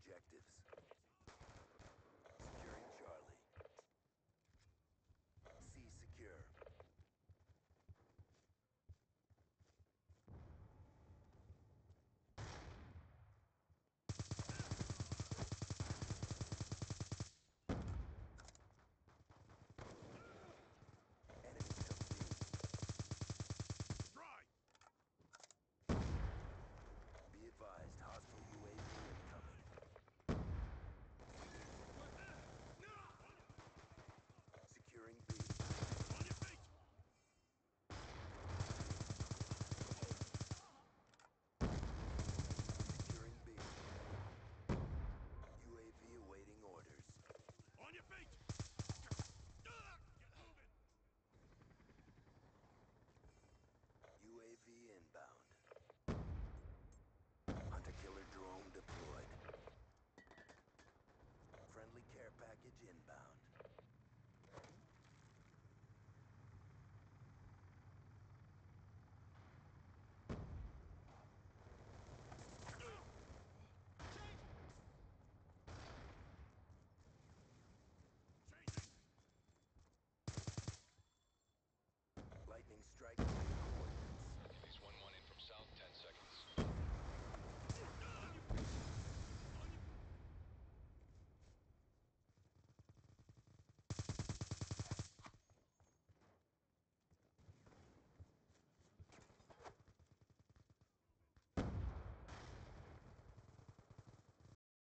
objectives.